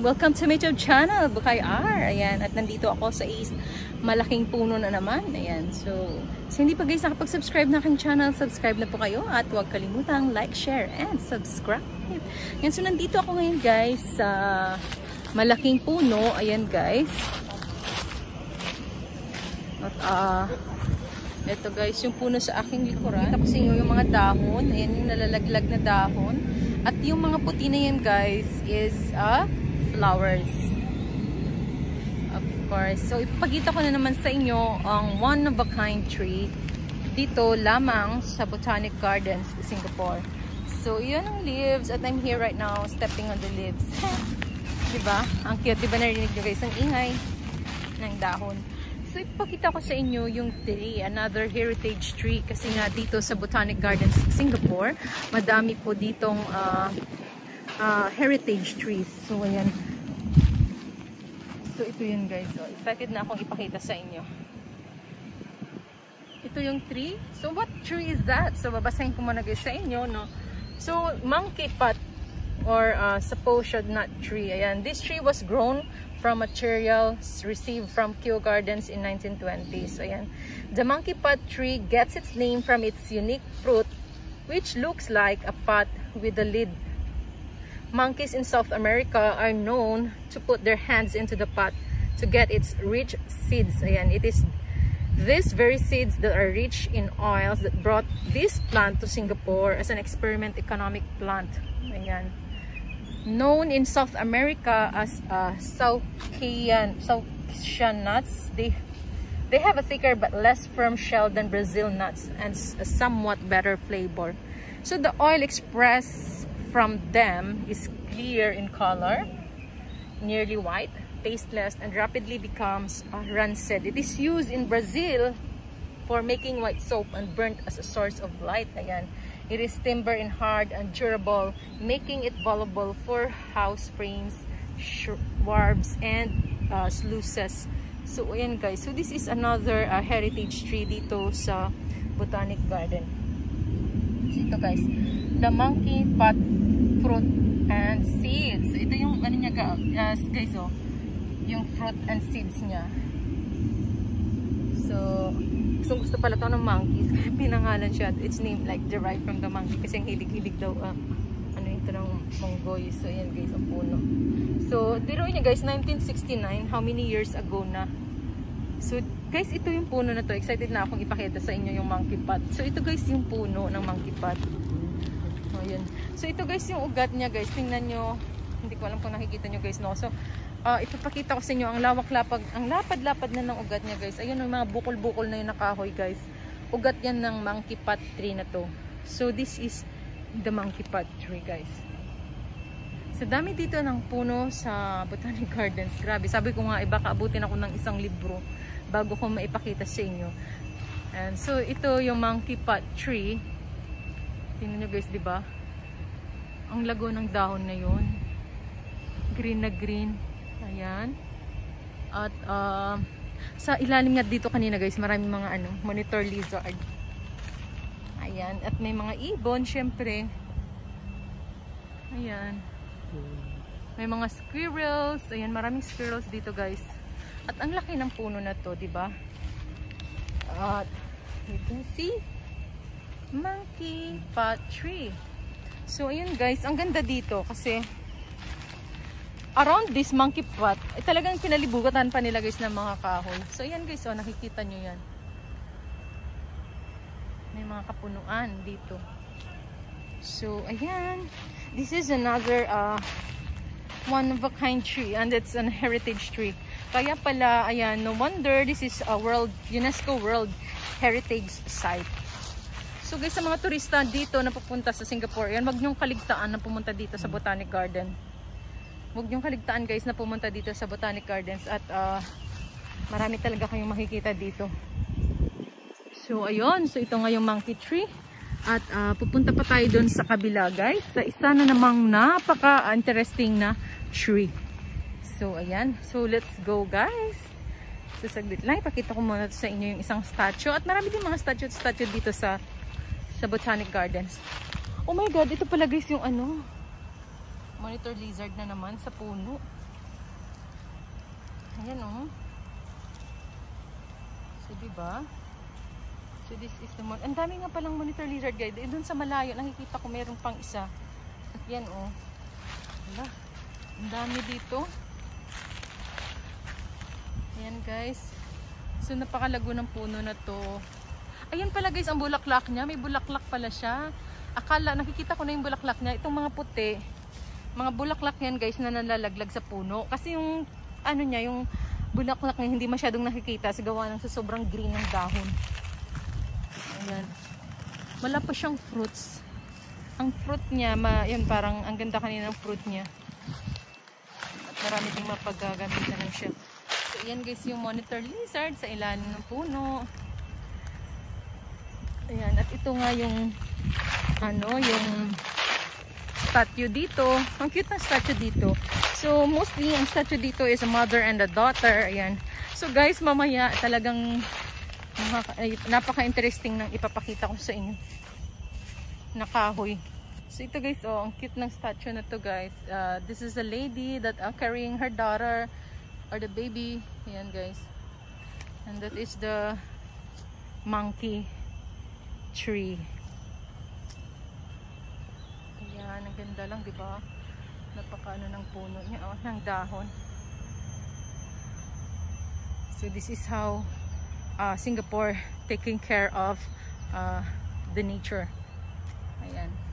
welcome to my YouTube channel, Bukay R. Ayan, at nandito ako sa East. Malaking puno na naman. Ayan, so, so hindi pa guys nakapag-subscribe na aking channel, subscribe na po kayo at huwag kalimutang like, share, and subscribe. Ayan, so nandito ako ngayon guys sa malaking puno. Ayan guys. At ah, uh, ito guys, yung puno sa aking likuran. Kita ko sa inyo yung mga dahon. Ayan yung nalalaglag na dahon. At yung mga puti na yan guys is uh, flowers. Of course. So ipakita ko na naman sa inyo ang one of a kind tree dito lamang sa Botanic Gardens, Singapore. So yun ang leaves at I'm here right now stepping on the leaves. diba? Ang cute. Diba narinig nyo guys ang ingay ng dahon. So, ipakita ko sa inyo yung tree, another heritage tree. Kasi nga dito sa Botanic Gardens, Singapore, madami po ditong uh, uh, heritage trees. So, ayan. So, ito yun guys. So, excited na akong ipakita sa inyo. Ito yung tree. So, what tree is that? So, babasahin ko muna guys sa inyo, no? So, monkey pot or uh, supposed nut tree. Ayan. This tree was grown from materials received from Kew Gardens in 1920s. Ayan. The monkey pot tree gets its name from its unique fruit which looks like a pot with a lid. Monkeys in South America are known to put their hands into the pot to get its rich seeds. Ayan. It is these very seeds that are rich in oils that brought this plant to Singapore as an experiment economic plant. Known in South America as uh, Saucian, nuts. They, they have a thicker but less firm shell than Brazil nuts and a somewhat better flavor. So the oil expressed from them is clear in color, nearly white, tasteless, and rapidly becomes rancid. It is used in Brazil for making white soap and burnt as a source of light. Again, It is timber and hard and durable, making it valuable for house frames, wharves, and uh, sluices. So, ayan guys. So, this is another uh, heritage tree dito sa Botanic Garden. Ito guys. The monkey pot fruit and seeds. Ito yung ano niya uh, guys oh. Yung fruit and seeds niya. So, gusto gusto pala to ng monkeys. Kaya pinangalan siya. It's named like derived from the monkey. Kasi ang hilig-hilig daw. Uh, ano ito ng monggoy. So, yan guys, ang puno. So, tiruin niya guys, 1969. How many years ago na? So, guys, ito yung puno na to. Excited na akong ipakita sa inyo yung monkey pot. So, ito guys yung puno ng monkey pot. Yun. So, ito guys yung ugat niya guys. Tingnan nyo. Hindi ko alam kung nakikita nyo guys, no? So, uh, ipapakita ko sa inyo ang lawak-lapag, ang lapad-lapad na ng ugat niya guys. Ayun yung mga bukol-bukol na yung nakahoy guys. Ugat yan ng monkey pot tree na to. So this is the monkey pot tree guys. Sa dami dito ng puno sa Botanic Gardens. Grabe, sabi ko nga iba kaabutin ako ng isang libro bago ko maipakita sa inyo. And so ito yung monkey pot tree. Tingnan nyo guys, di ba? Ang lago ng dahon na yun. Green na green. Ayan. At uh, sa ilalim nga dito kanina guys, maraming mga ano, monitor lizard. Ayan. At may mga ibon, syempre. Ayan. May mga squirrels. Ayan, maraming squirrels dito guys. At ang laki ng puno na to, di ba? At you can see monkey pot tree. So, ayun guys, ang ganda dito kasi around this monkey pot, eh, talagang pinalibugatan pa nila guys ng mga kahoy. So yan guys, oh, nakikita nyo yan. May mga kapunuan dito. So ayan, this is another uh, one of a kind tree and it's an heritage tree. Kaya pala, ayan, no wonder this is a world, UNESCO World Heritage Site. So guys, sa mga turista dito na pupunta sa Singapore, yan, wag nyong kaligtaan na pumunta dito sa Botanic Garden. Huwag niyong kaligtaan guys na pumunta dito sa Botanic Gardens at uh, marami talaga kayong makikita dito. So ayun so ito nga yung monkey tree at uh, pupunta pa tayo doon sa kabila guys. Sa isa na namang napaka interesting na tree so ayan so let's go guys so saglit lang ipakita ko muna sa inyo yung isang statue at marami din mga statue at statue dito sa sa Botanic Gardens oh my god ito pala guys yung ano monitor lizard na naman sa puno. Ayan oh. So, diba? So, this is the mon- Ang dami nga palang monitor lizard guys. Eh, Doon sa malayo, nakikita ko meron pang isa. At yan oh. Wala. Ang dami dito. Ayan guys. So, napakalago ng puno na to. Ayan pala guys, ang bulaklak niya. May bulaklak pala siya. Akala, nakikita ko na yung bulaklak niya. Itong mga puti, mga bulaklak yan guys na nalalaglag sa puno. Kasi yung, ano niya, yung bulaklak niya hindi masyadong nakikita sa gawa ng sa sobrang green ng dahon. Ayan. Wala pa siyang fruits. Ang fruit niya, ma, yun parang ang ganda kanina ng fruit niya. At marami ding mapagagamitan ng siya. So, ayan guys yung monitor lizard sa ilalim ng puno. Ayan, at ito nga yung ano, yung statue dito. Ang cute ng statue dito. So, mostly, ang statue dito is a mother and a daughter. Ayan. So, guys, mamaya talagang napaka-interesting ng ipapakita ko sa inyo. Nakahoy. So, ito guys, oh, ang cute ng statue na to guys. Uh, this is a lady that uh, carrying her daughter or the baby. Ayan guys. And that is the monkey tree. Ayan, ang ganda lang, di ba? Napakaano ng puno niya, oh, ng dahon. So this is how uh, Singapore taking care of uh, the nature. Ayan.